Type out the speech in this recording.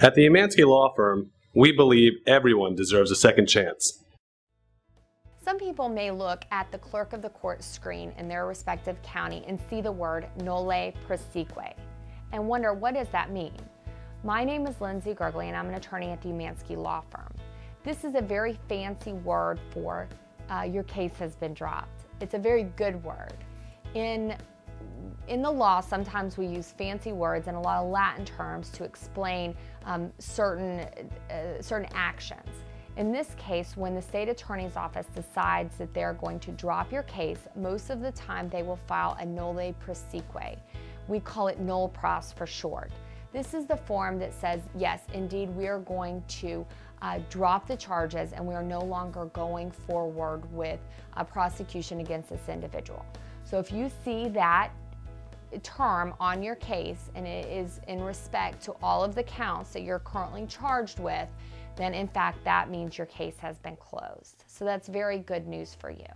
At the Umansky Law Firm, we believe everyone deserves a second chance. Some people may look at the clerk of the court screen in their respective county and see the word nolle prosequi and wonder what does that mean? My name is Lindsay Gurgley and I'm an attorney at the Umansky Law Firm. This is a very fancy word for uh, your case has been dropped. It's a very good word. In in the law, sometimes we use fancy words and a lot of Latin terms to explain um, certain, uh, certain actions. In this case, when the state attorney's office decides that they're going to drop your case, most of the time they will file a nolle prosequi. We call it nolle pros for short. This is the form that says, yes, indeed, we are going to uh, drop the charges and we are no longer going forward with a prosecution against this individual. So if you see that term on your case and it is in respect to all of the counts that you're currently charged with, then in fact that means your case has been closed. So that's very good news for you.